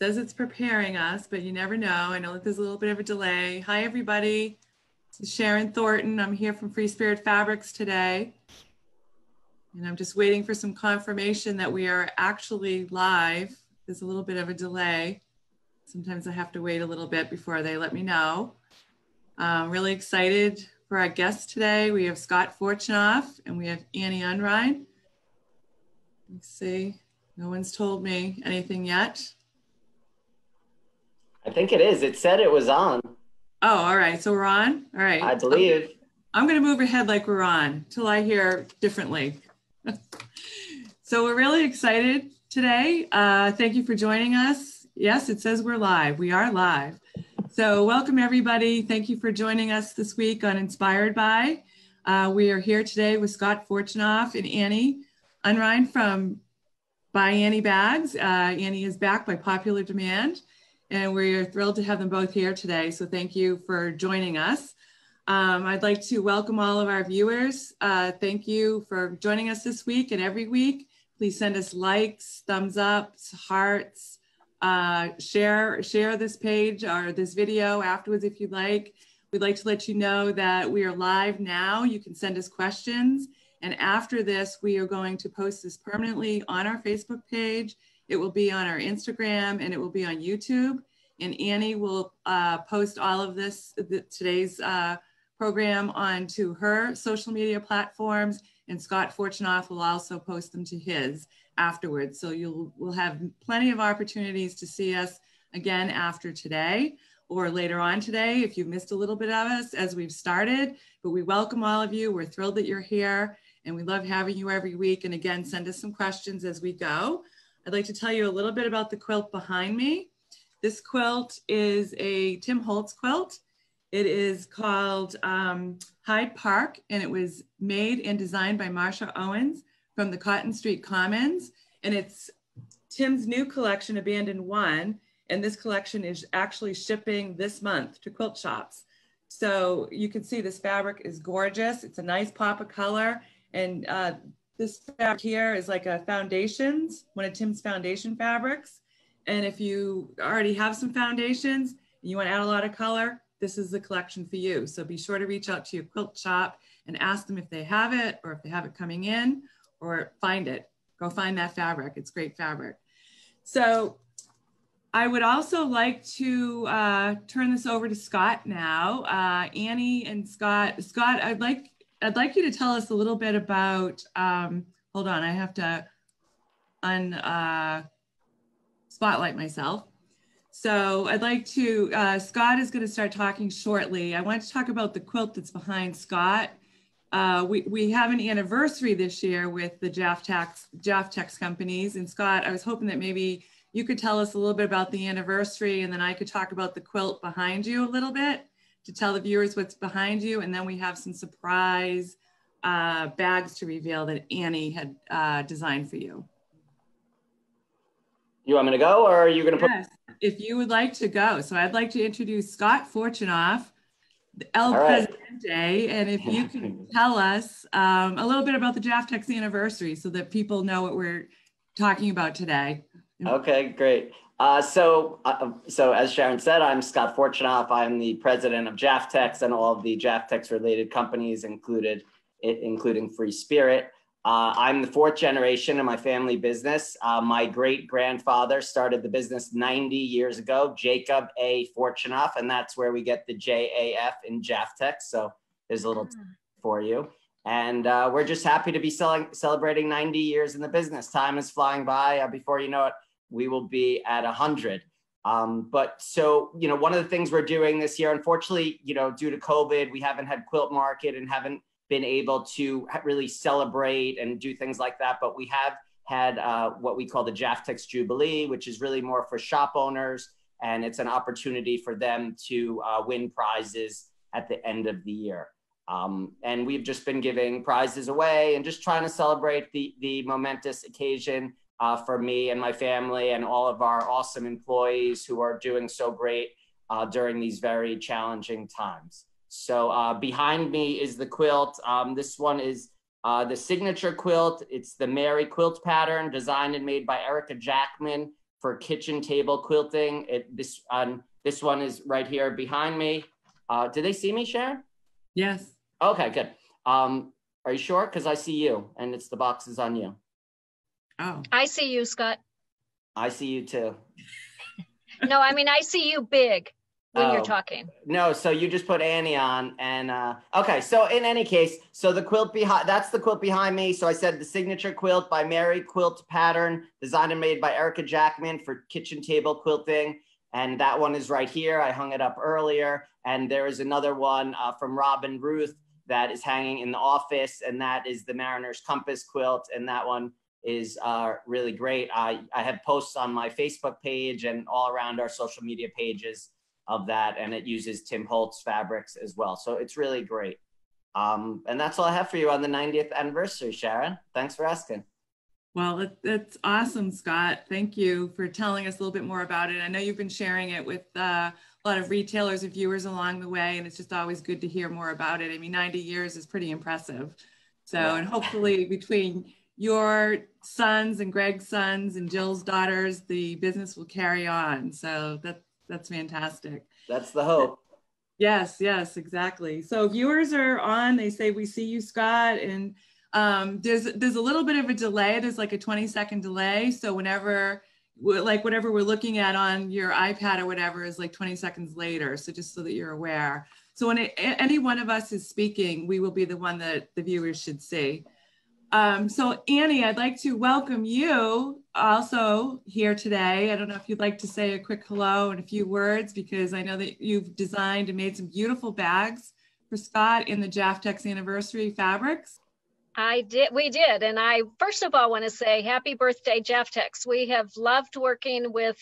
says it's preparing us, but you never know. I know that there's a little bit of a delay. Hi, everybody. This is Sharon Thornton. I'm here from Free Spirit Fabrics today. And I'm just waiting for some confirmation that we are actually live. There's a little bit of a delay. Sometimes I have to wait a little bit before they let me know. I'm really excited for our guests today. We have Scott Fortunoff and we have Annie Unrein. Let's see. No one's told me anything yet. I think it is. It said it was on. Oh, all right. So we're on. All right. I believe. I'm going to move ahead like we're on till I hear differently. so we're really excited today. Uh, thank you for joining us. Yes, it says we're live. We are live. So welcome everybody. Thank you for joining us this week on Inspired By. Uh, we are here today with Scott Fortunoff and Annie Unrein from By Annie Bags. Uh, Annie is back by popular demand and we're thrilled to have them both here today. So thank you for joining us. Um, I'd like to welcome all of our viewers. Uh, thank you for joining us this week and every week. Please send us likes, thumbs ups, hearts, uh, share, share this page or this video afterwards if you'd like. We'd like to let you know that we are live now. You can send us questions. And after this, we are going to post this permanently on our Facebook page it will be on our Instagram and it will be on YouTube. And Annie will uh, post all of this, the, today's uh, program onto her social media platforms. And Scott Fortunoff will also post them to his afterwards. So you'll will have plenty of opportunities to see us again after today or later on today if you've missed a little bit of us as we've started. But we welcome all of you. We're thrilled that you're here and we love having you every week. And again, send us some questions as we go. I'd like to tell you a little bit about the quilt behind me. This quilt is a Tim Holtz quilt. It is called um, Hyde Park and it was made and designed by Marsha Owens from the Cotton Street Commons. And it's Tim's new collection, Abandoned One. And this collection is actually shipping this month to quilt shops. So you can see this fabric is gorgeous. It's a nice pop of color. And uh, this fabric here is like a foundations, one of Tim's foundation fabrics. And if you already have some foundations and you want to add a lot of color, this is the collection for you. So be sure to reach out to your quilt shop and ask them if they have it or if they have it coming in or find it. Go find that fabric. It's great fabric. So I would also like to uh, turn this over to Scott now. Uh, Annie and Scott. Scott, I'd like I'd like you to tell us a little bit about, um, hold on, I have to un, uh, spotlight myself. So I'd like to, uh, Scott is gonna start talking shortly. I want to talk about the quilt that's behind Scott. Uh, we, we have an anniversary this year with the Jaftex, Jaftex companies. And Scott, I was hoping that maybe you could tell us a little bit about the anniversary and then I could talk about the quilt behind you a little bit to tell the viewers what's behind you. And then we have some surprise uh, bags to reveal that Annie had uh, designed for you. You want me to go or are you going to yes, put? If you would like to go. So I'd like to introduce Scott Fortunoff, El right. Presidente. And if you can tell us um, a little bit about the Jaftex anniversary so that people know what we're talking about today. Okay, great. Uh, so, uh, so as Sharon said, I'm Scott Fortunoff. I'm the president of Jaftex and all of the Jaftex related companies, included, including Free Spirit. Uh, I'm the fourth generation in my family business. Uh, my great grandfather started the business 90 years ago, Jacob A. Fortunoff, and that's where we get the JAF in Jaftex. So there's a little mm. for you. And uh, we're just happy to be selling, celebrating 90 years in the business. Time is flying by. Uh, before you know it, we will be at 100. Um, but so, you know, one of the things we're doing this year, unfortunately, you know, due to COVID, we haven't had quilt market and haven't been able to really celebrate and do things like that. But we have had uh, what we call the Jaftex Jubilee, which is really more for shop owners. And it's an opportunity for them to uh, win prizes at the end of the year. Um, and we've just been giving prizes away and just trying to celebrate the, the momentous occasion uh, for me and my family and all of our awesome employees who are doing so great uh, during these very challenging times. So uh, behind me is the quilt. Um, this one is uh, the signature quilt. It's the Mary quilt pattern designed and made by Erica Jackman for kitchen table quilting. It, this, on, this one is right here behind me. Uh, do they see me, Sharon? Yes. Okay, good. Um, are you sure? Because I see you and it's the boxes on you. Oh, I see you, Scott. I see you too. No, I mean, I see you big when Oh. you're talking. No, so you just put Annie on and uh okay, so in any case, so the quilt behind that's the quilt behind me. So I said the signature quilt by Mary Quilt Pattern, designed and made by Erica Jackman for kitchen table quilting. And that one is right here. I hung it up earlier. And there is another one uh, from Robin Ruth that is hanging in the office, and that is the Mariner's Compass quilt. And that one is uh, really great. I, I have posts on my Facebook page and all around our social media pages of that, and it uses Tim Holtz fabrics as well. So it's really great. Um, and that's all I have for you on the 90th anniversary, Sharon. Thanks for asking. well, it, it's awesome, Scott. Thank you for telling us a little bit more about it. I know you've been sharing it with uh, a lot of retailers and viewers along the way, and it's just always good to hear more about it. I mean, 90 years is pretty impressive. So, Yeah. and hopefully between your sons and Greg's sons and Jill's daughters, the business will carry on. So that, that's fantastic. That's the hope. Yes, yes, exactly. So viewers are on, they say, we see you, Scott, and um, there's, there's a little bit of a delay. There's like a 20 second delay. So whenever, like whatever we're looking at on your iPad or whatever is like 20 seconds later. So just so that you're aware. So when it, any one of us is speaking, we will be the one that the viewers should see. Um, so Annie, I'd like to welcome you also here today. I don't know if you'd like to say a quick hello and a few words because I know that you've designed and made some beautiful bags for Scott in the Jaftex anniversary fabrics. I did, we did. And I first of all want to say happy birthday, Jaftex. We have loved working with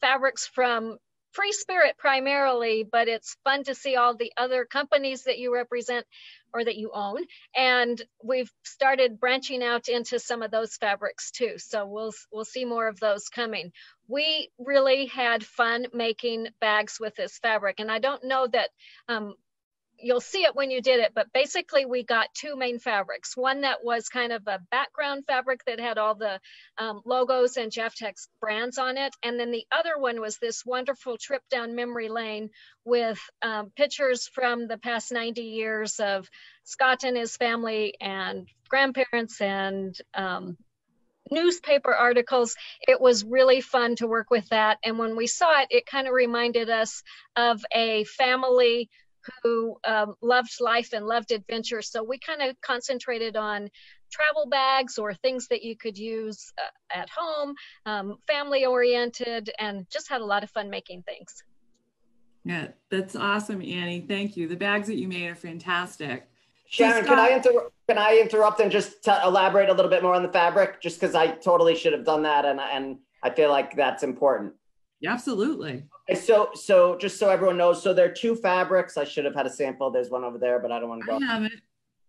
fabrics from Free Spirit primarily, but it's fun to see all the other companies that you represent or that you own. And we've started branching out into some of those fabrics too. So we'll we'll see more of those coming. We really had fun making bags with this fabric. And I don't know that um, you'll see it when you did it, but basically we got two main fabrics. One that was kind of a background fabric that had all the um, logos and Jaftex brands on it. And then the other one was this wonderful trip down memory lane with um, pictures from the past 90 years of Scott and his family and grandparents and um, newspaper articles. It was really fun to work with that. And when we saw it, it kind of reminded us of a family who um, loved life and loved adventure. So we kind of concentrated on travel bags or things that you could use uh, at home, um, family oriented, and just had a lot of fun making things. Yeah, that's awesome, Annie. Thank you. The bags that you made are fantastic. Sharon, can I interrupt? Can I interrupt and just t- elaborate a little bit more on the fabric? Just because I totally should have done that, and and I feel like that's important. Yeah, absolutely. Okay, so so just so everyone knows, so there are two fabrics. I should have had a sample. There's one over there, but I don't want to go. I have it.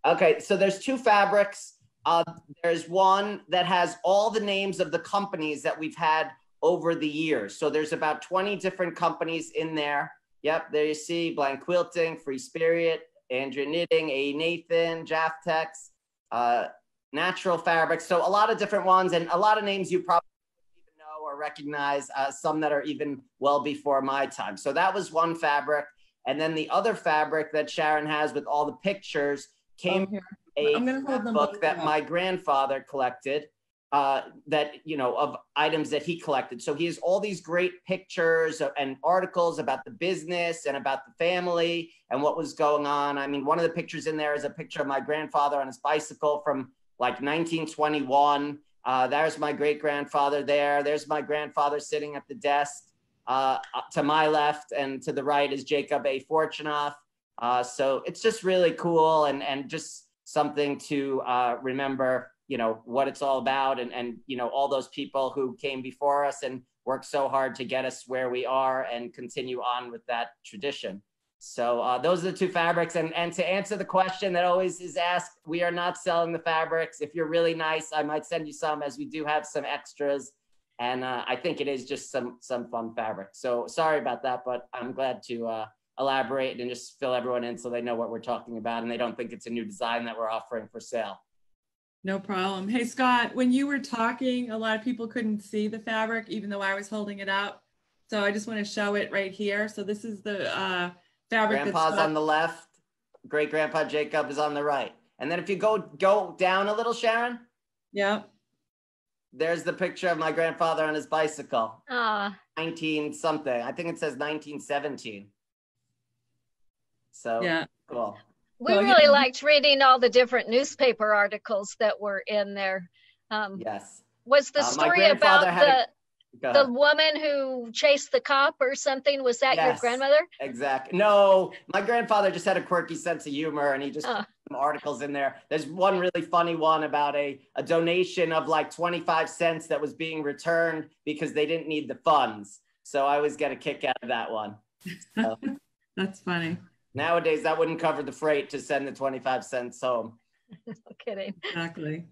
Okay, so there's two fabrics. Uh, there's one that has all the names of the companies that we've had over the years. So there's about 20 different companies in there. Yep, there you see Blank Quilting, Free Spirit, Andrea Knitting, A. Nathan, Jaftex, uh, Natural Fabrics. So a lot of different ones and a lot of names you probably don't even know or recognize, uh, some that are even well before my time. So that was one fabric. And then the other fabric that Sharon has with all the pictures came Oh, a I'm gonna hold them book that up. my grandfather collected uh, that you know of items that he collected so he has all these great pictures and articles about the business and about the family and what was going on i mean one of the pictures in there is a picture of my grandfather on his bicycle from like 1921 uh, there's my great grandfather there. There's my grandfather sitting at the desk uh, to my left and to the right is jacob a. Fortunoff. Uh, so it's just really cool and and just something to uh, remember, you know, what it's all about and and you know all those people who came before us and worked so hard to get us where we are and continue on with that tradition. So uh, those are the two fabrics. And and to answer the question that always is asked, we are not selling the fabrics. If you're really nice, I might send you some, as we do have some extras. And uh, I think it is just some some fun fabric. So sorry about that, but I'm glad to. Uh, elaborate and just fill everyone in so they know what we're talking about and they don't think it's a new design that we're offering for sale. No problem. Hey, Scott, when you were talking, a lot of people couldn't see the fabric, even though I was holding it up. So I just want to show it right here. So this is the uh, Grandpa's Scott- on the left, great grandpa Jacob is on the right. And then if you go go down a little, Sharon, Yeah, there's the picture of my grandfather on his bicycle, Ah, 19 something. I think it says 1917. So yeah. cool. we Well, really yeah. liked reading all the different newspaper articles that were in there. Um, Yes. Was the Uh, story about grandfather had the, a- Go the woman who chased the cop or something? Was that your grandmother? Exactly. No, my grandfather just had a quirky sense of humor and he just Oh. put some articles in there. There's one really funny one about a, a donation of like 25 cents that was being returned because they didn't need the funds. So I always get a kick out of that one. So That's funny. nowadays, that wouldn't cover the freight to send the 25 cents home. No kidding. Exactly.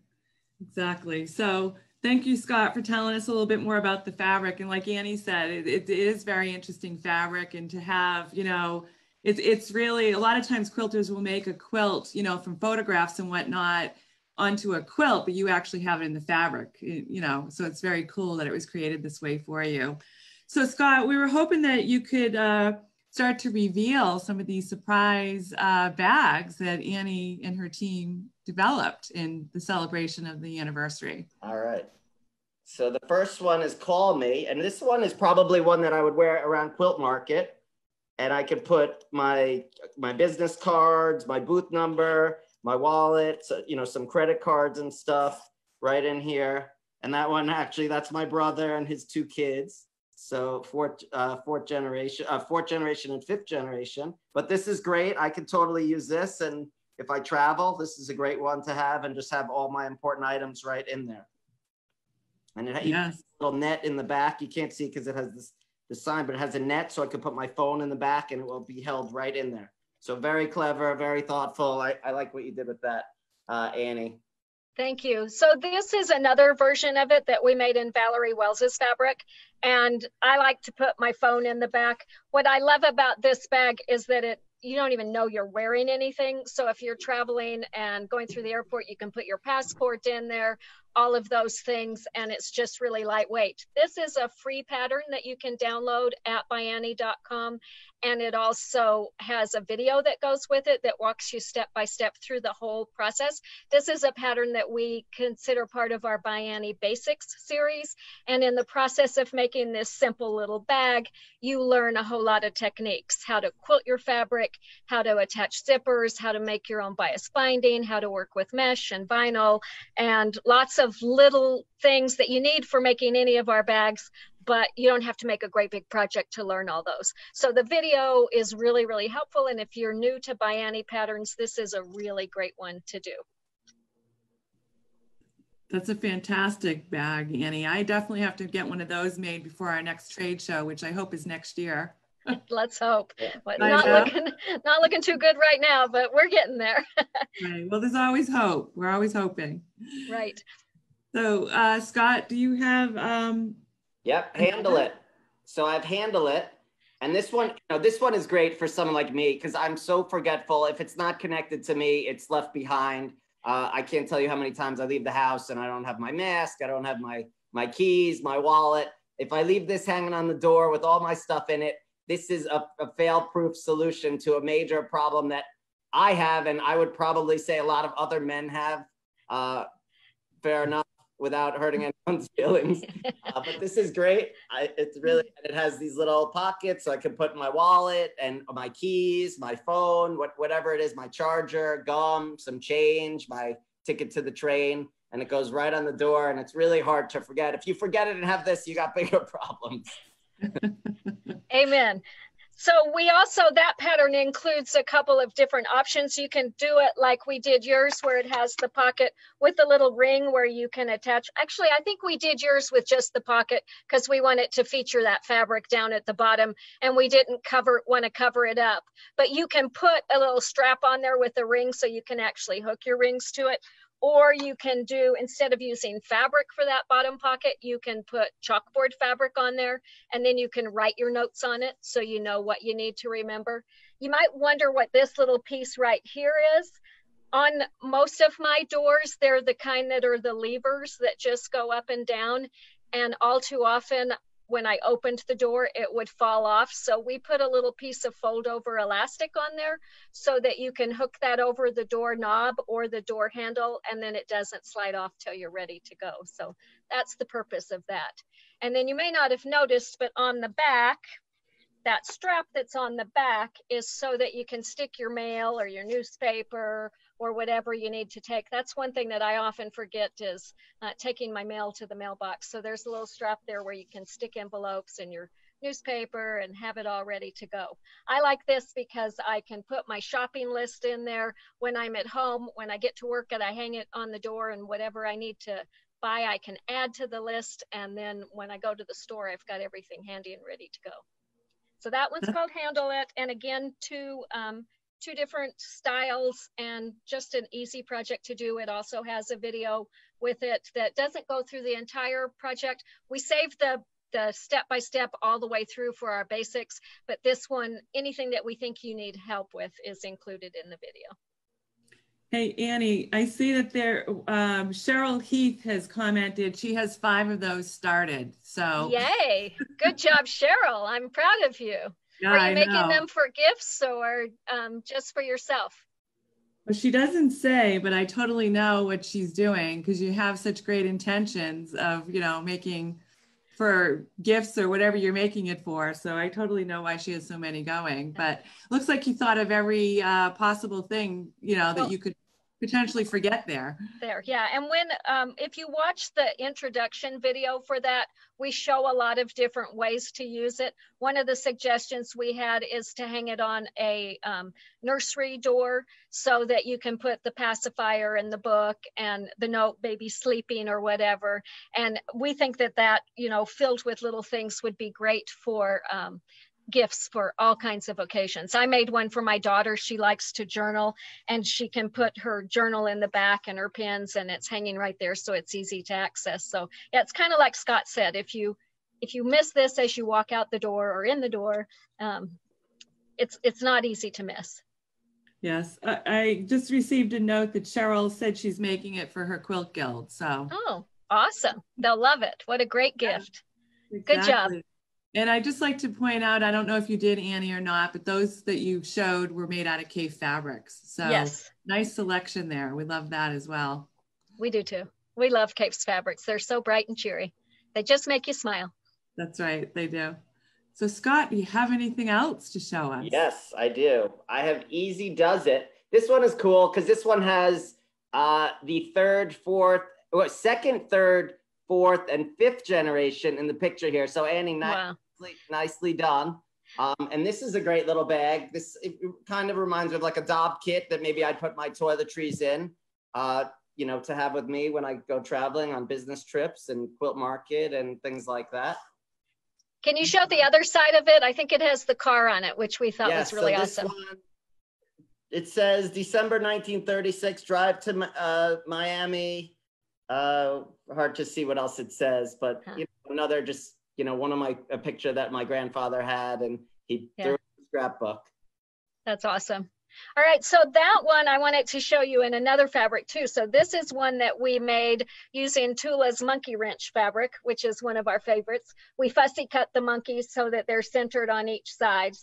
Exactly. So thank you, Scott, for telling us a little bit more about the fabric. And like Annie said, it, it is very interesting fabric and to have, you know, it's, it's really, a lot of times quilters will make a quilt, you know, from photographs and whatnot onto a quilt, but you actually have it in the fabric, you know, so it's very cool that it was created this way for you. So Scott, we were hoping that you could uh, start to reveal some of these surprise uh, bags that Annie and her team developed in the celebration of the anniversary. All right. So the first one is Call Me. And this one is probably one that I would wear around Quilt Market. And I can put my my business cards, my booth number, my wallet, so, you know, some credit cards and stuff right in here. And that one actually, that's my brother and his two kids. So fourth, uh, fourth generation, uh, fourth generation and fifth generation. But this is great. I can totally use this. And if I travel, this is a great one to have and just have all my important items right in there. And it has Yes. a little net in the back. You can't see because it has this, the sign, but it has a net so I can put my phone in the back and it will be held right in there. So very clever, very thoughtful. I, I like what you did with that, uh, Annie. Thank you. So this is another version of it that we made in Valori Wells's fabric. And I like to put my phone in the back. What I love about this bag is that it you don't even know you're wearing anything. So if you're traveling and going through the airport, you can put your passport in there, all of those things, and it's just really lightweight. This is a free pattern that you can download at ByAnnie.com. And it also has a video that goes with it that walks you step by step through the whole process. This is a pattern that we consider part of our ByAnnie Basics series. And in the process of making this simple little bag, you learn a whole lot of techniques how to quilt your fabric, how to attach zippers, how to make your own bias binding, how to work with mesh and vinyl, and lots of little things that you need for making any of our bags. But you don't have to make a great big project to learn all those. So the video is really, really helpful. And if you're new to ByAnnie patterns, this is a really great one to do. That's a fantastic bag, Annie. I definitely have to get one of those made before our next trade show, which I hope is next year. Let's hope. But not looking, not looking too good right now, but we're getting there. Right. Well, there's always hope. We're always hoping. right. So, uh, Scott, do you have? Um, Yep, handle it. So I've handle it. And this one, you know, this one is great for someone like me because I'm so forgetful. If it's not connected to me, it's left behind. Uh, I can't tell you how many times I leave the house and I don't have my mask. I don't have my my keys, my wallet. If I leave this hanging on the door with all my stuff in it, this is a, a fail-proof solution to a major problem that I have, and I would probably say a lot of other men have. Uh, fair enough, without hurting anyone's feelings. Uh, but this is great. I, it's really, it has these little pockets so I can put my wallet and my keys, my phone, what, whatever it is, my charger, gum, some change, my ticket to the train, and it goes right on the door. And it's really hard to forget. If you forget it and have this, you got bigger problems. Amen. So we also, that pattern includes a couple of different options. You can do it like we did yours where it has the pocket with the little ring where you can attach. Actually, I think we did yours with just the pocket because we wanted to feature that fabric down at the bottom and we didn't cover, want to cover it up. But you can put a little strap on there with a ring so you can actually hook your rings to it. Or you can do, instead of using fabric for that bottom pocket, you can put chalkboard fabric on there and then you can write your notes on it so you know what you need to remember. You might wonder what this little piece right here is. on most of my doors, they're the kind that are the levers that just go up and down. And all too often, when I opened the door, it would fall off. So we put a little piece of fold over elastic on there so that you can hook that over the door knob or the door handle and then it doesn't slide off till you're ready to go. So that's the purpose of that. And then you may not have noticed, but on the back, that strap that's on the back is so that you can stick your mail or your newspaper or whatever you need to take. That's one thing that I often forget is uh, taking my mail to the mailbox. So there's a little strap there where you can stick envelopes and your newspaper and have it all ready to go. I like this because I can put my shopping list in there when I'm at home. When I get to work and I hang it on the door and whatever I need to buy, I can add to the list. And then when I go to the store, I've got everything handy and ready to go. So that one's called Handle It. And again, two um, two different styles and just an easy project to do. It also has a video with it that doesn't go through the entire project. We save the the step by step all the way through for our basics, but this one, anything that we think you need help with is included in the video. Hey, Annie, I see that there, um, Cheryl Heath has commented, she has five of those started, so. Yay, good job, Cheryl. I'm proud of you. Yeah, Are you making them for gifts or um, just for yourself? Well, she doesn't say, but I totally know what she's doing because you have such great intentions of, you know, making for gifts or whatever you're making it for. So I totally know why she has so many going. But looks like you thought of every uh, possible thing, you know, that Well- you could potentially forget there. There, yeah. And when, um, if you watch the introduction video for that, we show a lot of different ways to use it. One of the suggestions we had is to hang it on a um, nursery door so that you can put the pacifier in the book and the note, baby sleeping or whatever. And we think that that, you know, filled with little things would be great for um, gifts for all kinds of occasions. I made one for my daughter. She likes to journal and she can put her journal in the back and her pens and it's hanging right there so it's easy to access. So yeah, it's kind of like Scott said, if you if you miss this as you walk out the door or in the door, um, it's it's not easy to miss. Yes, I, I just received a note that Cheryl said she's making it for her quilt guild. So Oh, awesome. They'll love it. What a great gift. Good job. Exactly. And I just like to point out, I don't know if you did, Annie, or not, but those that you showed were made out of Kaffe fabrics. So Yes, nice selection there. We love that as well. we do too. We love Kaffe's fabrics. They're so bright and cheery. They just make you smile. That's right, they do. So Scott, do you have anything else to show us? Yes, I do. I have Easy Does It. This one is cool because this one has uh, the third, fourth, or second, third, fourth, and fifth generation in the picture here. So Annie, Wow. nicely, nicely done. Um, and this is a great little bag. This it kind of reminds me of like a Dopp kit that maybe I'd put my toiletries in, uh, you know, to have with me when I go traveling on business trips and quilt market and things like that. Can you show the other side of it? I think it has the car on it, which we thought was so really this awesome. one, it says December 1936, drive to uh, Miami. Uh, hard to see what else it says, but Huh. you know, another just you know one of my a picture that my grandfather had, and he Yeah. threw the scrapbook. That's awesome. All right, so that one I wanted to show you in another fabric too. So this is one that we made using Tula's monkey wrench fabric, which is one of our favorites. We fussy cut the monkeys so that they're centered on each side.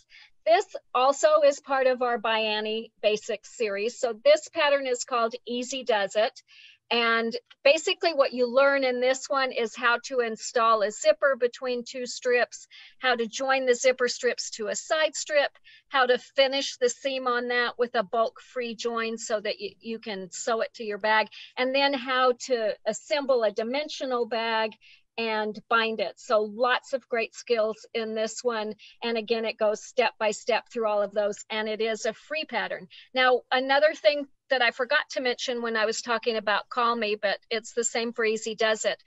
This also is part of our ByAnnie Basics series. So this pattern is called Easy Does It. And basically what you learn in this one is how to install a zipper between two strips, how to join the zipper strips to a side strip, how to finish the seam on that with a bulk free join so that you, you can sew it to your bag, and then how to assemble a dimensional bag and bind it. So lots of great skills in this one. And again, it goes step by step through all of those, and it is a free pattern. Now, another thing that I forgot to mention when I was talking about Call Me, but it's the same for Easy Does It.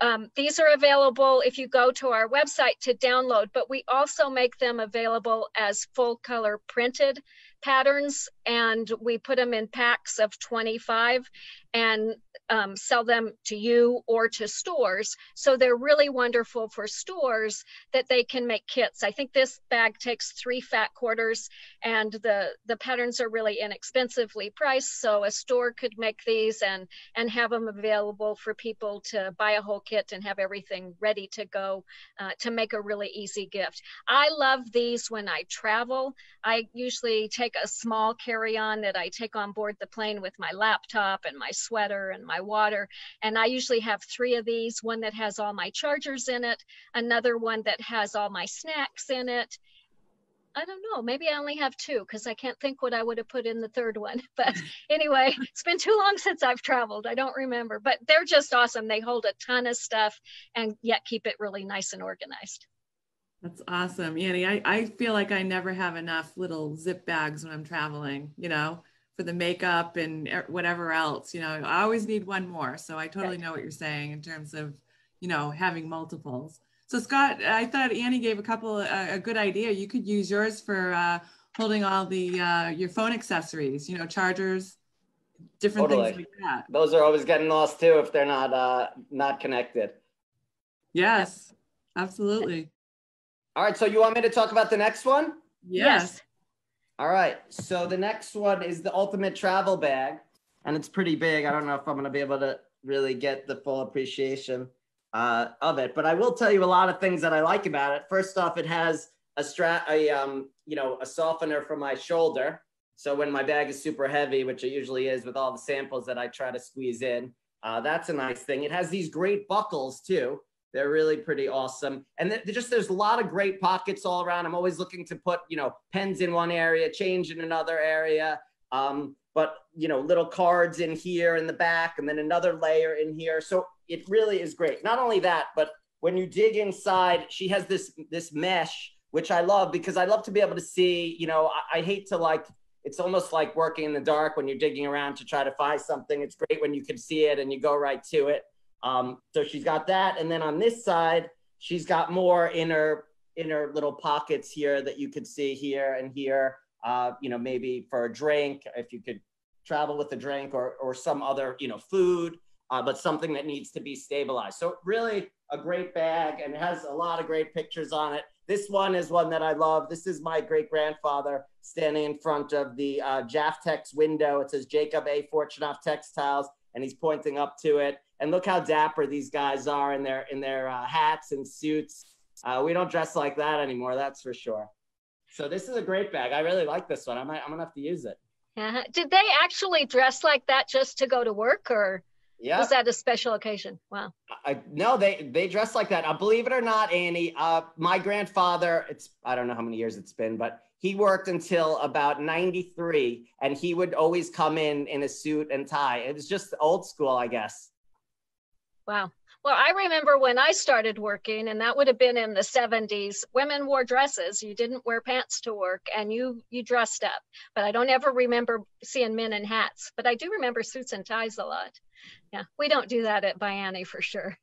Um, these are available if you go to our website to download, but we also make them available as full color printed patterns and we put them in packs of 25 and um, sell them to you or to stores. So they're really wonderful for stores that they can make kits. I think this bag takes three fat quarters and the, the patterns are really inexpensively priced. So a store could make these and, and have them available for people to buy a whole kit and have everything ready to go uh, to make a really easy gift. I love these when I travel. I usually take a small carry-on that I take on board the plane with my laptop and my sweater and my water. And I usually have three of these, one that has all my chargers in it, another one that has all my snacks in it. I don't know, maybe I only have two because I can't think what I would have put in the third one. But anyway, it's been too long since I've traveled. I don't remember, but they're just awesome. They hold a ton of stuff and yet keep it really nice and organized. That's awesome. Annie, I, I feel like I never have enough little zip bags when I'm traveling, you know, for the makeup and whatever else, you know, I always need one more. So I totally know what you're saying in terms of, you know, having multiples. So Scott, I thought Annie gave a couple, uh, a good idea. You could use yours for uh, holding all the, uh, your phone accessories, you know, chargers, different totally. things like that. Those are always getting lost too if they're not, uh, not connected. Yes, absolutely. All right, so you want me to talk about the next one? Yes. All right, so the next one is the ultimate travel bag, and it's pretty big. I don't know if I'm going to be able to really get the full appreciation uh, of it, but I will tell you a lot of things that I like about it. First off, it has a strap, a um, you know, a softener for my shoulder. So when my bag is super heavy, which it usually is with all the samples that I try to squeeze in, uh, that's a nice thing. It has these great buckles too. They're really pretty awesome. And just there's a lot of great pockets all around. I'm always looking to put, you know, pens in one area, change in another area. Um, but you know, little cards in here in the back, and then another layer in here. So it really is great. Not only that, but when you dig inside, she has this this mesh, which I love because I love to be able to see. You know, I, I hate to like it's almost like working in the dark when you're digging around to try to find something. It's great when you can see it and you go right to it. Um, so she's got that. And then on this side, she's got more in her, in her little pockets here that you could see here and here, uh, you know, maybe for a drink, if you could travel with a drink or, or some other, you know, food, uh, but something that needs to be stabilized. So really a great bag and has a lot of great pictures on it. This one is one that I love. This is my great grandfather standing in front of the uh, Jaftex window. It says Jacob A. Fortunoff Textiles, and he's pointing up to it. And look how dapper these guys are in their in their uh, hats and suits. Uh, we don't dress like that anymore, that's for sure. So this is a great bag. I really like this one. I might, I'm gonna have to use it. Uh-huh. Did they actually dress like that just to go to work, or yeah. was that a special occasion? Wow. I, no, they they dress like that. Uh, believe it or not, Annie. Uh, my grandfather. It's I don't know how many years it's been, but he worked until about 93 and he would always come in in a suit and tie it was just old school i guess Wow. Well, I remember when I started working, and that would have been in the 70s. Women wore dresses. You didn't wear pants to work, and you you dressed up. But I don't ever remember seeing men in hats. But I do remember suits and ties a lot. Yeah, we don't do that at By-Annie for sure.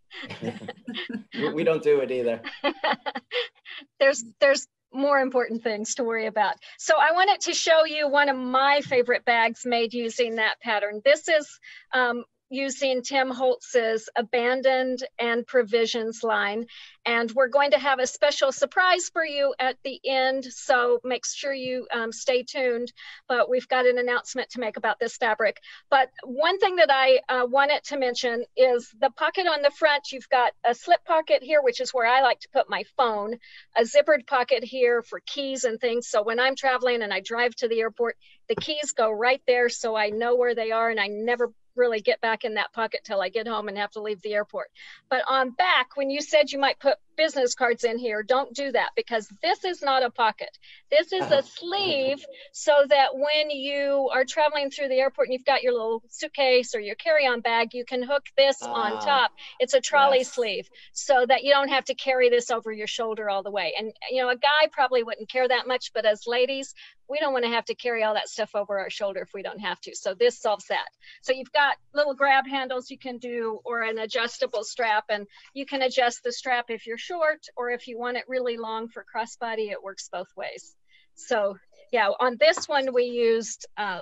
we don't do it either. there's there's more important things to worry about. So I wanted to show you one of my favorite bags made using that pattern. This is um, using Tim Holtz's abandoned and provisions line. And we're going to have a special surprise for you at the end. So make sure you um, stay tuned. But we've got an announcement to make about this fabric. But one thing that I uh, wanted to mention is the pocket on the front. You've got a slip pocket here, which is where I like to put my phone, a zippered pocket here for keys and things. So when I'm traveling and I drive to the airport, the keys go right there so I know where they are and I never really get back in that pocket till I get home and have to leave the airport. But on back, when you said you might put business cards in here, don't do that because this is not a pocket. This is a sleeve so that when you are traveling through the airport and you've got your little suitcase or your carry-on bag, you can hook this uh, on top. It's a trolley yes. sleeve so that you don't have to carry this over your shoulder all the way. And you know, a guy probably wouldn't care that much, but as ladies, we don't want to have to carry all that stuff over our shoulder if we don't have to. So this solves that. So you've got little grab handles you can do or an adjustable strap and you can adjust the strap if you're short or if you want it really long for crossbody, it works both ways. So yeah, on this one we used uh,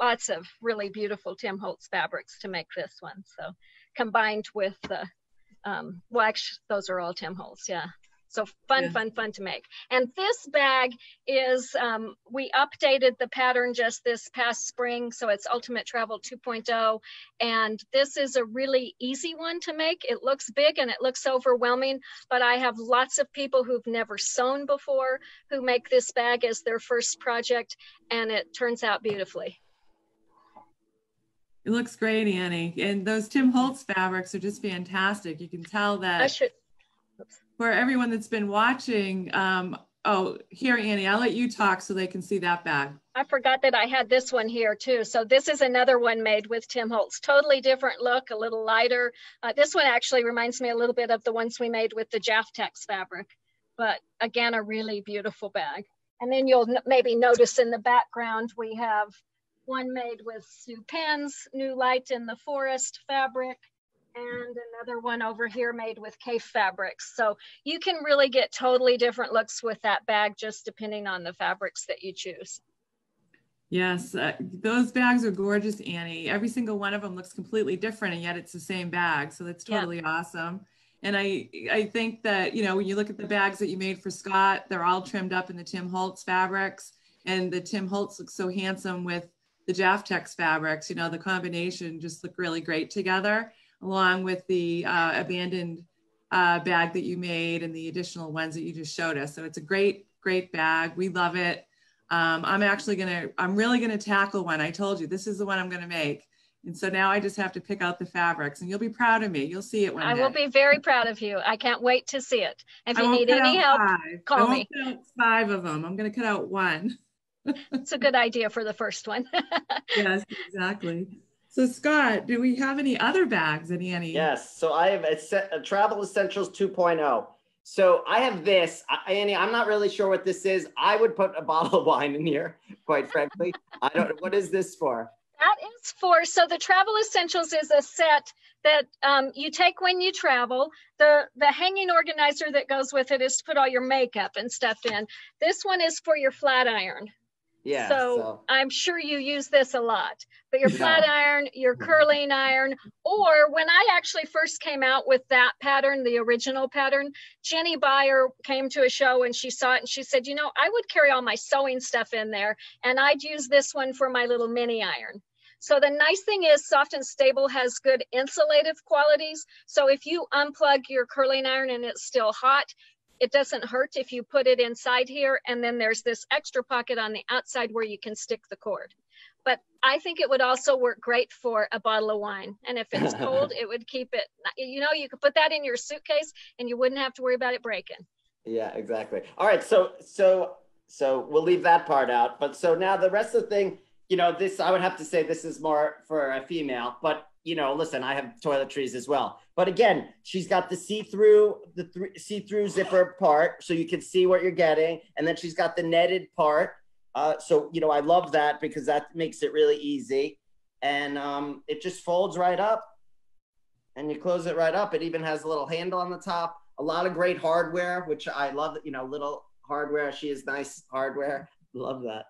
lots of really beautiful Tim Holtz fabrics to make this one. So combined with the, um, well, actually, those are all Tim Holtz, yeah. So fun, yeah. fun, fun to make. And this bag is, um, we updated the pattern just this past spring. So it's Ultimate Travel 2.0. And this is a really easy one to make. It looks big and it looks overwhelming, but I have lots of people who've never sewn before who make this bag as their first project and it turns out beautifully. It looks great, Annie. And those Tim Holtz fabrics are just fantastic. You can tell that. I should, for everyone that's been watching, um, oh, here, Annie, I'll let you talk so they can see that bag. I forgot that I had this one here too. So this is another one made with Tim Holtz. Totally different look, a little lighter. Uh, this one actually reminds me a little bit of the ones we made with the Jaftex fabric, but again, a really beautiful bag. And then you'll maybe notice in the background, we have one made with Sue Penn's New Light in the Forest fabric, and another one over here made with Kaffe fabrics. So you can really get totally different looks with that bag just depending on the fabrics that you choose. Yes, uh, those bags are gorgeous, Annie. Every single one of them looks completely different and yet it's the same bag. So that's totally yeah. awesome. And I, I think that, you know, when you look at the bags that you made for Scott, they're all trimmed up in the Tim Holtz fabrics and the Tim Holtz looks so handsome with the Jaftex fabrics, you know, the combination just look really great together along with the uh, abandoned uh, bag that you made and the additional ones that you just showed us. So it's a great, great bag. We love it. Um, I'm actually gonna, I'm really gonna tackle one. I told you, this is the one I'm gonna make. And so now I just have to pick out the fabrics and you'll be proud of me. You'll see it one I day. will be very proud of you. I can't wait to see it. If you need any help, five. call me. five of them. I'm going to cut out one. it's a good idea for the first one. yes, exactly. So Scott, do we have any other bags at Annie? Yes. So I have a, a Travel Essentials 2.0. So I have this, Annie. I'm not really sure what this is. I would put a bottle of wine in here, quite frankly. I don't. know. What is this for? That is for. So the Travel Essentials is a set that um, you take when you travel. The the hanging organizer that goes with it is to put all your makeup and stuff in. This one is for your flat iron. Yeah. So, so, I'm sure you use this a lot, but your flat iron, your mm-hmm. curling iron, or when I actually first came out with that pattern, the original pattern, Jinny Beyer came to a show and she saw it and she said, you know, I would carry all my sewing stuff in there and I'd use this one for my little mini iron. So the nice thing is soft and stable has good insulative qualities. So if you unplug your curling iron and it's still hot, it doesn't hurt if you put it inside here and then there's this extra pocket on the outside where you can stick the cord. But I think it would also work great for a bottle of wine. And if it's cold, it would keep it, you know, you could put that in your suitcase and you wouldn't have to worry about it breaking. Yeah, exactly. All right. So, so, so we'll leave that part out. But so now the rest of the thing, you know, this, I would have to say this is more for a female, but you know, listen, I have toiletries as well. But again, she's got the see-through, the th- see-through zipper part, so you can see what you're getting, and then she's got the netted part. Uh, so you know, I love that because that makes it really easy, and um, it just folds right up, and you close it right up. It even has a little handle on the top. A lot of great hardware, which I love. You know, little hardware. She is nice hardware. Love that.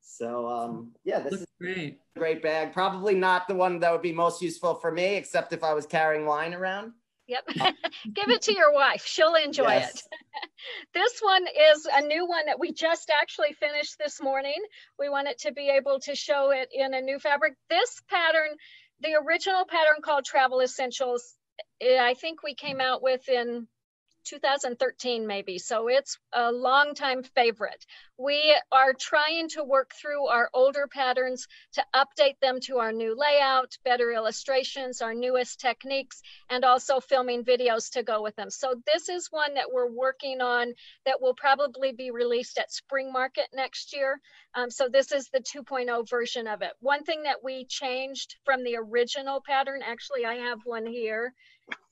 So um, yeah, this is great. Great bag. Probably not the one that would be most useful for me, except if I was carrying wine around. Yep. Give it to your wife. She'll enjoy yes. it. this one is a new one that we just actually finished this morning. We wanted to be able to show it in a new fabric. This pattern, the original pattern called Travel Essentials, eh, I think we came out with in 2013 maybe. So it's a long time favorite. We are trying to work through our older patterns to update them to our new layout better illustrations our newest techniques and also filming videos to go with them. So this is one that we're working on that will probably be released at spring market next year. Um, so this is the 2.0 version of it. One thing that we changed from the original pattern actually i have one here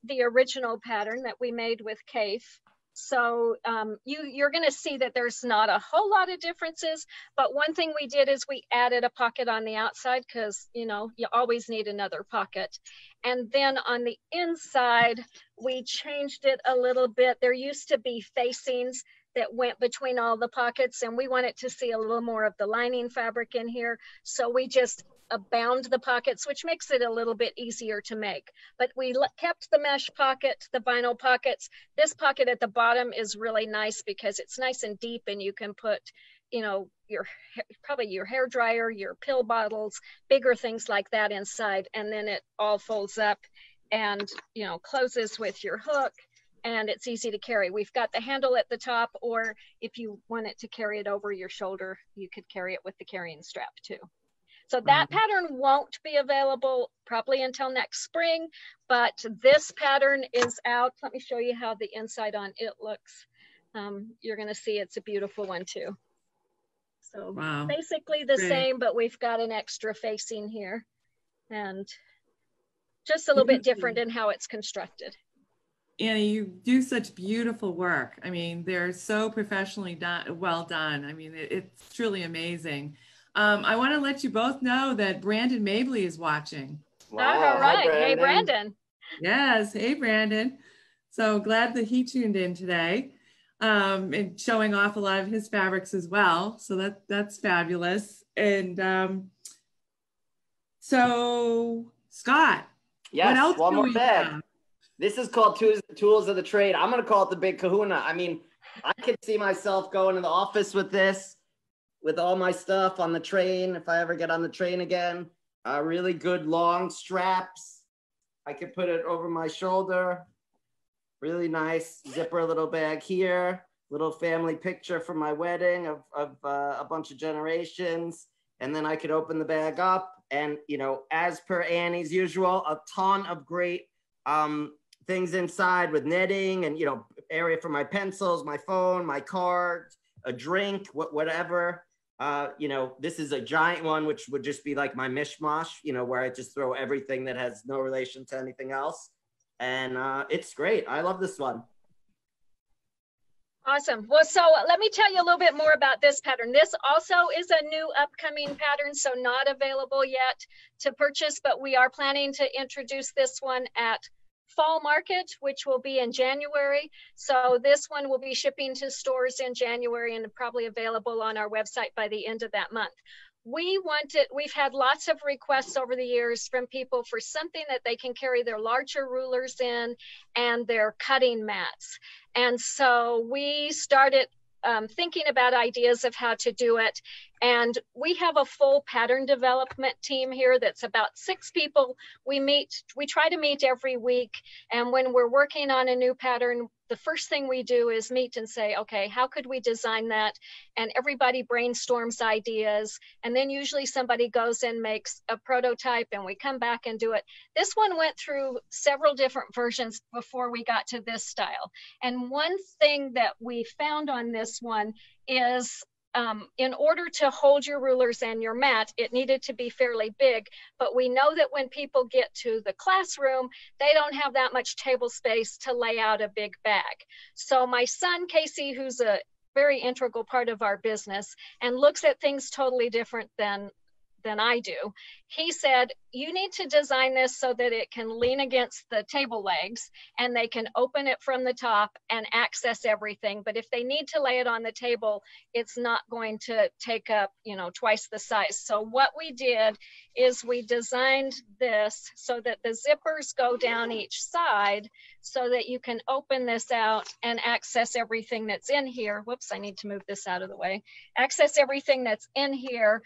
the original pattern that we made with Kaffe. So um, you, you're going to see that there's not a whole lot of differences. But one thing we did is we added a pocket on the outside because, you know, you always need another pocket. And then on the inside, we changed it a little bit. There used to be facings that went between all the pockets and we wanted to see a little more of the lining fabric in here. So we just bound the pockets, which makes it a little bit easier to make. But we kept the mesh pocket, the vinyl pockets. This pocket at the bottom is really nice because it's nice and deep and you can put, you know, your probably your hair dryer, your pill bottles, bigger things like that inside. And then it all folds up and, you know, closes with your hook and it's easy to carry. We've got the handle at the top, or if you want it to carry it over your shoulder, you could carry it with the carrying strap too. So that pattern won't be available probably until next spring, but this pattern is out. Let me show you how the inside on it looks. Um, you're gonna see it's a beautiful one too. So wow. basically the Great. same, but we've got an extra facing here and just a little bit different in how it's constructed. Annie, you do such beautiful work. I mean, they're so professionally done, well done. I mean, it, it's truly amazing. Um, I want to let you both know that Brandon Mably is watching. Wow. All right. Hi, Brandon. Hey, Brandon. Yes. Hey, Brandon. So glad that he tuned in today um, and showing off a lot of his fabrics as well. So that that's fabulous. And um, so, Scott, yes, what else one more bag. Have? This is called tools, tools of the trade. I'm going to call it the big kahuna. I mean, I can see myself going to the office with this with all my stuff on the train if I ever get on the train again. Uh, really good long straps. I could put it over my shoulder. Really nice zipper little bag here. Little family picture from my wedding of, of uh, a bunch of generations. And then I could open the bag up. And, you know, as per Annie's usual, a ton of great um, things inside with knitting and, you know, area for my pencils, my phone, my cards, a drink, what, whatever. Uh, you know, this is a giant one, which would just be like my mishmash, you know, where I just throw everything that has no relation to anything else. And uh, it's great. I love this one. Awesome. Well, so let me tell you a little bit more about this pattern. This also is a new upcoming pattern, so not available yet to purchase, but we are planning to introduce this one at fall market, which will be in January. So this one will be shipping to stores in January and probably available on our website by the end of that month. We wanted, we've had lots of requests over the years from people for something that they can carry their larger rulers in and their cutting mats. And so we started um, thinking about ideas of how to do it. And we have a full pattern development team here that's about six people. We meet, we try to meet every week. And when we're working on a new pattern, the first thing we do is meet and say, okay, how could we design that? And everybody brainstorms ideas. And then usually somebody goes and makes a prototype and we come back and do it. This one went through several different versions before we got to this style. And one thing that we found on this one is um, in order to hold your rulers and your mat, it needed to be fairly big. But we know that when people get to the classroom, they don't have that much table space to lay out a big bag. So my son, Casey, who's a very integral part of our business and looks at things totally different than than I do. He said, You need to design this so that it can lean against the table legs and they can open it from the top and access everything. But if they need to lay it on the table, it's not going to take up, you know, twice the size. So what we did is we designed this so that the zippers go down each side so that you can open this out and access everything that's in here. Whoops, I need to move this out of the way. Access everything that's in here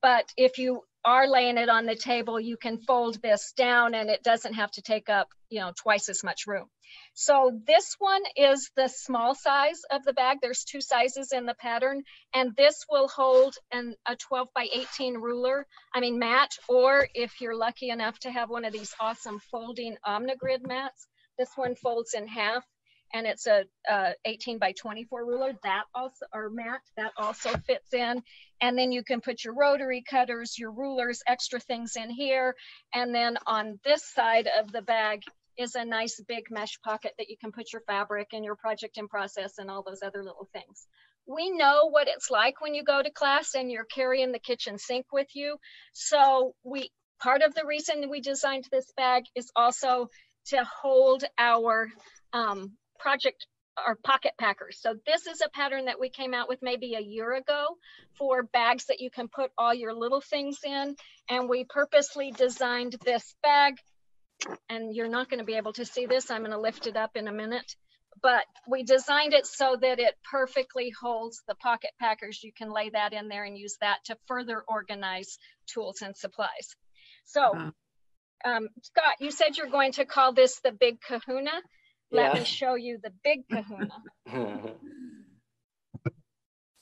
but if you are laying it on the table, you can fold this down and it doesn't have to take up, you know, twice as much room. So this one is the small size of the bag. There's two sizes in the pattern, and this will hold an, a 12 by 18 ruler, I mean mat, or if you're lucky enough to have one of these awesome folding Omnigrid mats, this one folds in half and it's a, a 18 by 24 ruler that also or mat that also fits in. And then you can put your rotary cutters your rulers extra things in here. And then on this side of the bag is a nice big mesh pocket that you can put your fabric and your project in process and all those other little things. We know what it's like when you go to class and you're carrying the kitchen sink with you. So we part of the reason we designed this bag is also to hold our um, project or pocket packers. So this is a pattern that we came out with maybe a year ago for bags that you can put all your little things in. And we purposely designed this bag and you're not gonna be able to see this. I'm gonna lift it up in a minute, but we designed it so that it perfectly holds the pocket packers. You can lay that in there and use that to further organize tools and supplies. So um, Scott, you said you're going to call this the big kahuna. Let Yeah. me show you the big kahuna.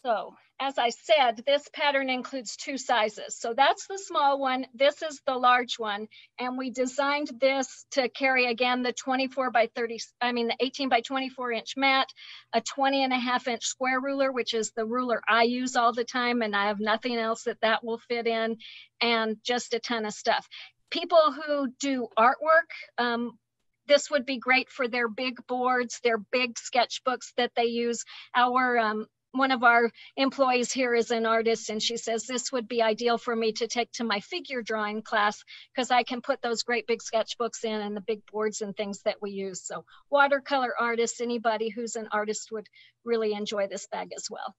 So as I said, this pattern includes two sizes. So that's the small one. This is the large one. And we designed this to carry again the 24 by 30, I mean the 18 by 24 inch mat, a 20 and a half inch square ruler, which is the ruler I use all the time. And I have nothing else that that will fit in and just a ton of stuff. People who do artwork, um, this would be great for their big boards, their big sketchbooks that they use. Our um, one of our employees here is an artist and she says this would be ideal for me to take to my figure drawing class because I can put those great big sketchbooks in and the big boards and things that we use. So watercolor artists, anybody who's an artist would really enjoy this bag as well.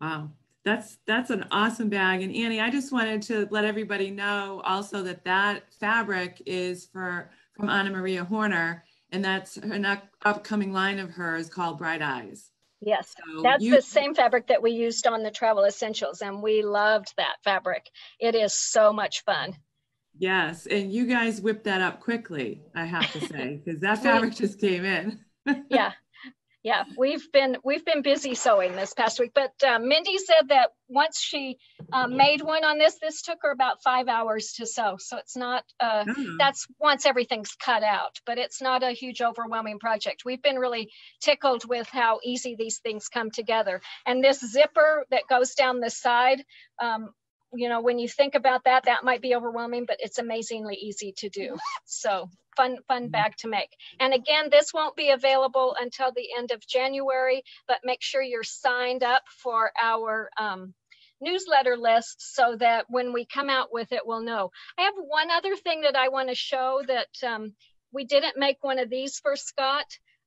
Wow, that's that's an awesome bag. And Annie, I just wanted to let everybody know also that that fabric is for from Anna Maria Horner, and that's an up- upcoming line of hers called Bright Eyes. Yes, So that's you- the same fabric that we used on the travel essentials and we loved that fabric. It is so much fun. Yes, and you guys whipped that up quickly, I have to say, because that fabric just came in. yeah yeah we've been we've been busy sewing this past week but uh, mindy said that once she uh, made one on this this took her about five hours to sew. So it's not uh, Oh, that's once everything's cut out but it's not a huge overwhelming project. We've been really tickled with how easy these things come together. And this zipper that goes down the side um, you know when you think about that that might be overwhelming but it's amazingly easy to do. So fun fun bag to make. And again this won't be available until the end of january but make sure you're signed up for our um, newsletter list so that when we come out with it we'll know. I have one other thing that i want to show that um, we didn't make one of these for scott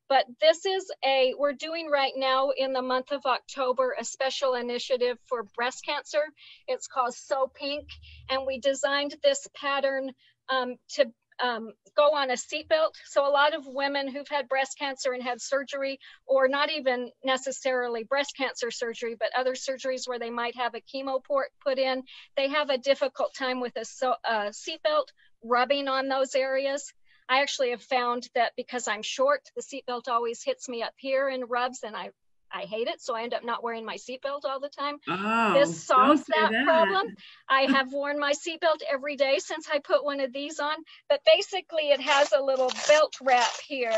but this is a we're doing right now in the month of october a special initiative for breast cancer it's called so pink and we designed this pattern um, to um, go on a seatbelt. So a lot of women who've had breast cancer and had surgery, or not even necessarily breast cancer surgery, but other surgeries where they might have a chemo port put in, they have a difficult time with a so, uh, seatbelt rubbing on those areas. I actually have found that because I'm short, the seatbelt always hits me up here and rubs, and I I hate it, so I end up not wearing my seatbelt all the time. oh, this solves don't that problem. I have worn my seatbelt every day since I put one of these on, but basically it has a little belt wrap here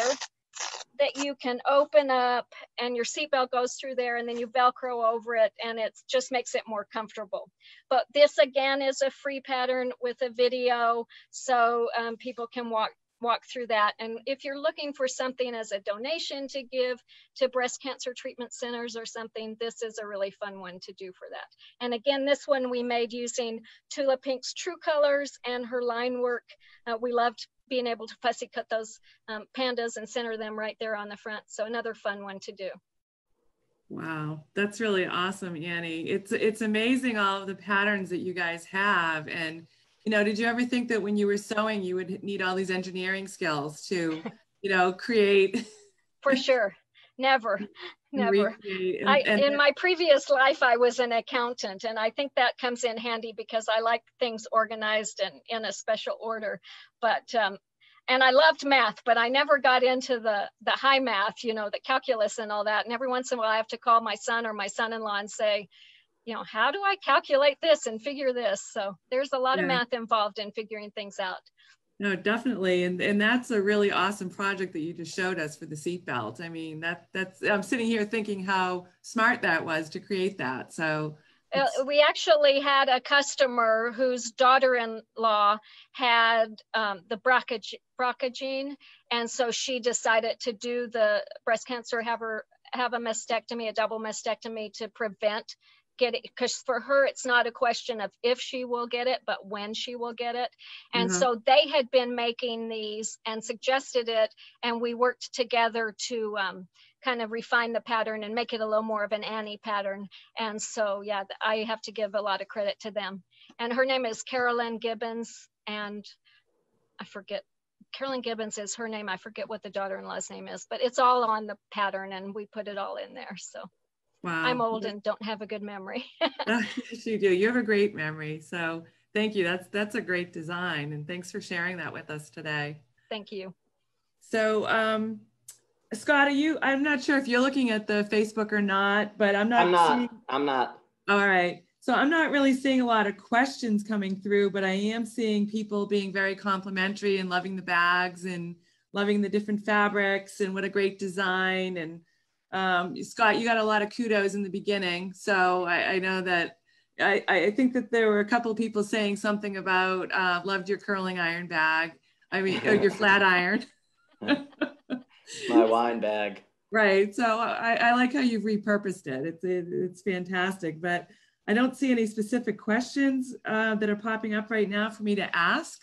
that you can open up and your seatbelt goes through there and then you velcro over it and it just makes it more comfortable but this again is a free pattern with a video so um, people can walk walk through that and if you're looking for something as a donation to give to breast cancer treatment centers or something this is a really fun one to do for that and again this one we made using tula pink's true colors and her line work uh, we loved being able to fussy cut those um, pandas and center them right there on the front. So another fun one to do. Wow, that's really awesome, Annie. It's it's amazing all of the patterns that you guys have. And you know, did you ever think that when you were sewing, you would need all these engineering skills to, you know, create? For sure, never, never. and- I, and- in my previous life, I was an accountant, and I think that comes in handy because I like things organized and in a special order. But um, and I loved math, but I never got into the the high math, you know, the calculus and all that. And every once in a while, I have to call my son or my son-in-law and say, you know, how do I calculate this and figure this? So there's a lot of math involved in figuring things out. No, definitely. And and that's a really awesome project that you just showed us for the seatbelt. I mean, that that's I'm sitting here thinking how smart that was to create that. So Uh, we actually had a customer whose daughter-in-law had um, the BRCA, BRCA gene, and so she decided to do the breast cancer, have her have a mastectomy, a double mastectomy to prevent getting. Because for her, it's not a question of if she will get it, but when she will get it. And Mhm. so they had been making these and suggested it, and we worked together to um, kind of refine the pattern and make it a little more of an Annie pattern. And so, yeah, I have to give a lot of credit to them. And her name is Carolyn Gibbons. And I forget, Carolyn Gibbons is her name. I forget what the daughter-in-law's name is, but it's all on the pattern and we put it all in there. So wow. I'm old and don't have a good memory. yes, you do. You have a great memory. So thank you. That's, that's a great design. And thanks for sharing that with us today. Thank you. So, um, Scott, are you? I'm not sure if you're looking at the Facebook or not, but I'm not. I'm not. Seeing, I'm not. All right. So I'm not really seeing a lot of questions coming through, but I am seeing people being very complimentary and loving the bags and loving the different fabrics and what a great design. And um, Scott, you got a lot of kudos in the beginning. So I, I know that I, I, think that there were a couple of people saying something about uh, loved your curling iron bag. I mean, your flat iron. my wine bag. Right. So I, I, like how you've repurposed it. It's it, it's fantastic. But I don't see any specific questions uh, that are popping up right now for me to ask.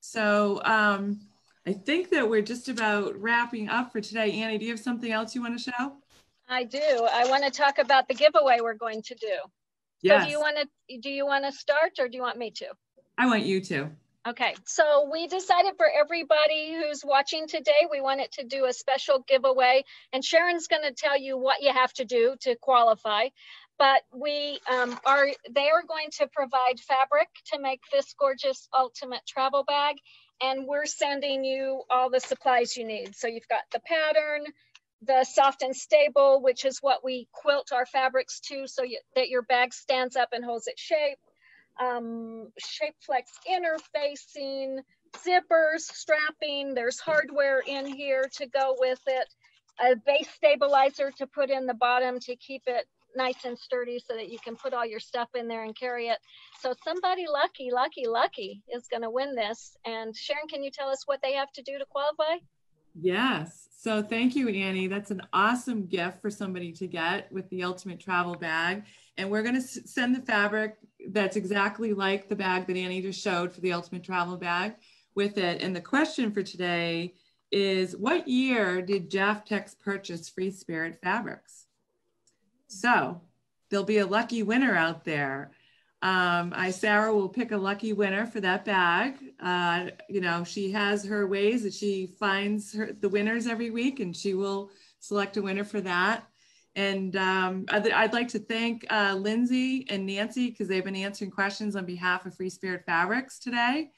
So um, I think that we're just about wrapping up for today. Annie, do you have something else you want to show? I do. I want to talk about the giveaway we're going to do. Yes. So do you want to do you want to start or do you want me to? I want you to. Okay, so we decided for everybody who's watching today, we wanted to do a special giveaway, and Sharon's going to tell you what you have to do to qualify. But we um, are they are going to provide fabric to make this gorgeous ultimate travel bag, and we're sending you all the supplies you need. So you've got the pattern, the soft and stable, which is what we quilt our fabrics to, so you, that your bag stands up and holds its shape um, Shapeflex interfacing, zippers, strapping. There's hardware in here to go with it. A base stabilizer to put in the bottom to keep it nice and sturdy so that you can put all your stuff in there and carry it. So somebody lucky, lucky, lucky is going to win this. And Sharon, can you tell us what they have to do to qualify? Yes. So thank you, Annie. That's an awesome gift for somebody to get with the Ultimate Travel Bag. And we're going to send the fabric that's exactly like the bag that Annie just showed for the Ultimate Travel Bag with it. And the question for today is what year did Jaftex purchase Free Spirit Fabrics? So there'll be a lucky winner out there. Um, I, Sarah will pick a lucky winner for that bag. Uh, you know, she has her ways that she finds her, the winners every week and she will select a winner for that. And um, I'd, I'd, like to thank uh, Lindsay and Nancy because they've been answering questions on behalf of Free Spirit Fabrics today.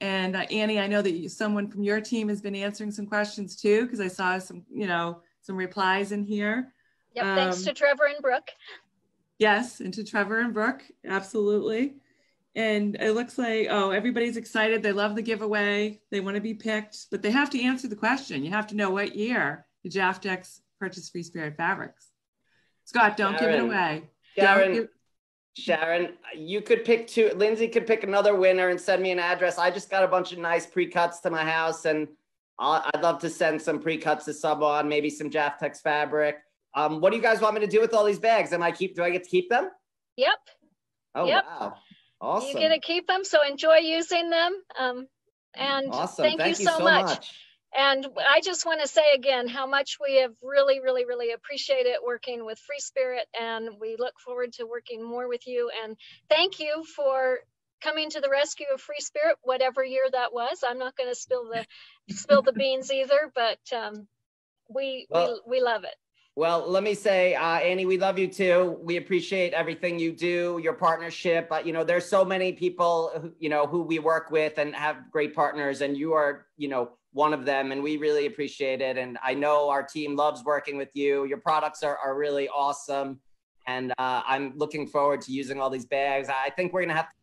And uh, Annie, I know that you, someone from your team has been answering some questions too because I saw some, you know, some replies in here. Yep, um, thanks to Trevor and Brooke. Yes, and to Trevor and Brooke, absolutely. And it looks like, oh, everybody's excited. They love the giveaway. They want to be picked, but they have to answer the question. You have to know what year did Jaftex purchased Free Spirit Fabrics? Scott, don't Sharon, give it away. Sharon, give... Sharon, you could pick two. Lindsay could pick another winner and send me an address. I just got a bunch of nice pre-cuts to my house, and i would love to send some pre-cuts to sub on, maybe some Jaftex fabric. Um, what do you guys want me to do with all these bags? Am I keep? Do I get to keep them? Yep. Oh yep. wow! Awesome. You get to keep them, so enjoy using them. Um, and awesome. thank, thank you, you, so, so much. much. And I just want to say again how much we have really, really, really appreciated working with Free Spirit, and we look forward to working more with you. And thank you for coming to the rescue of Free Spirit, whatever year that was. I'm not going to spill the spill the beans either, but um, we, well, we we love it. Well, let me say, uh, Annie, we love you too. We appreciate everything you do, your partnership. But you know, there's so many people, who, you know, who we work with and have great partners, and you are, you know, one of them and we really appreciate it and i know our team loves working with you your products are, are really awesome and uh, i'm looking forward to using all these bags i think we're going to have to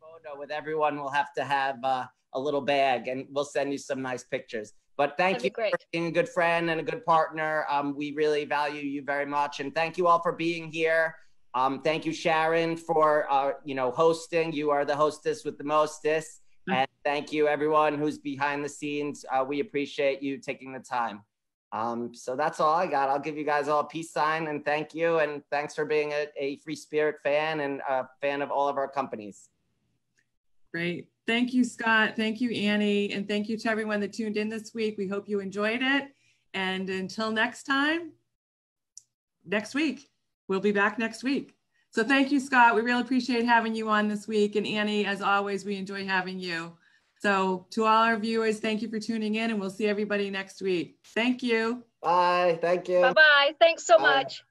photo with everyone we'll have to have uh, a little bag and we'll send you some nice pictures but thank That'd you for being a good friend and a good partner um, we really value you very much and thank you all for being here um, thank you sharon for uh, you know hosting you are the hostess with the mostest and thank you, everyone who's behind the scenes. Uh, we appreciate you taking the time. Um, so that's all I got. I'll give you guys all a peace sign and thank you. And thanks for being a, a Free Spirit fan and a fan of all of our companies. Great. Thank you, Scott. Thank you, Annie. And thank you to everyone that tuned in this week. We hope you enjoyed it. And until next time, next week. We'll be back next week. So thank you, Scott. We really appreciate having you on this week. And Annie, as always, we enjoy having you. So to all our viewers, thank you for tuning in and we'll see everybody next week. Thank you. Bye. Thank you. Bye bye. Thanks so Bye. much.